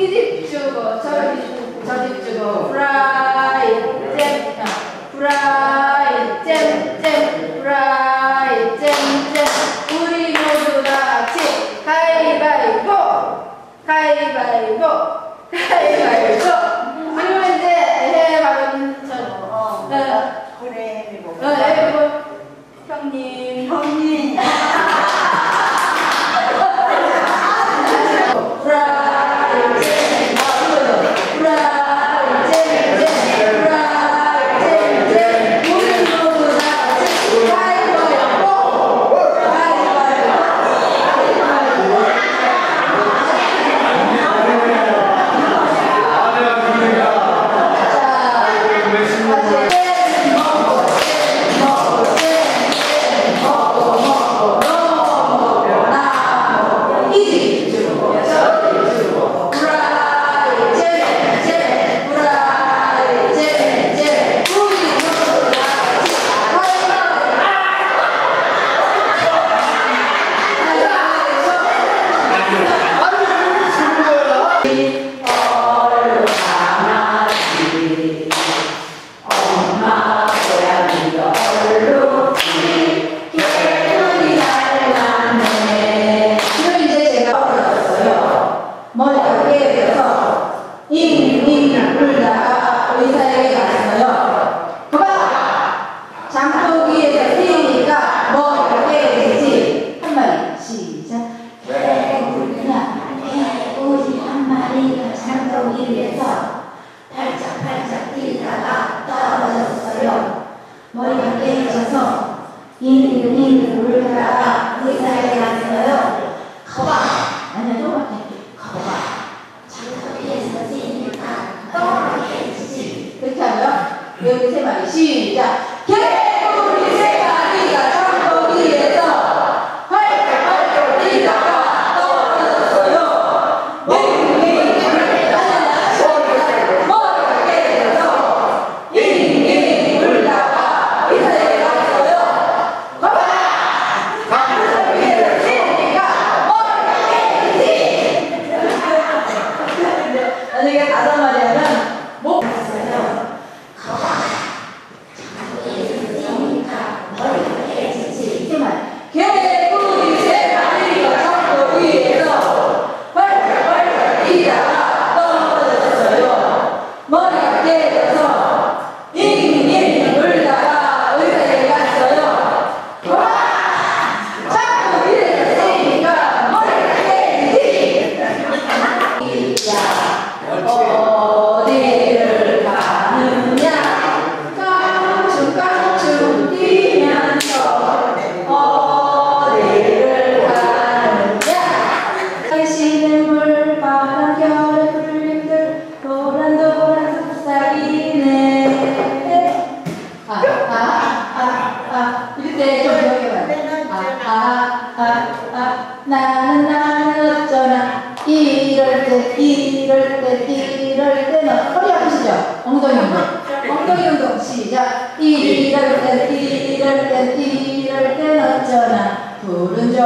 기집 주고 저집 주 고, 저집 주 고, 프라 시작. 왜 우리가 아니야 오직 한 마리가 창동 위에서 팔짝팔짝 뛰다가 떨어졌어요. 머리가 깨져서 이는 이는 울다가 그 의사에 갔어요. 거봐. 아니야 조금만 해. 거봐. 장터 위에서 뛰니까 떨어지지. 그렇게 하면 여기 세 마리 시작. 네, 좀 여기만. 아, 아, 아, 아, 나는, 나는 어쩌나. 이럴 때, 이럴 때, 이럴 때는 허리 아프시죠? 엉덩이 네. 운동. 네. 엉덩이 운동, 시작. 네. 이럴 때, 이럴 때, 이럴 때는 어쩌나. 푸른 저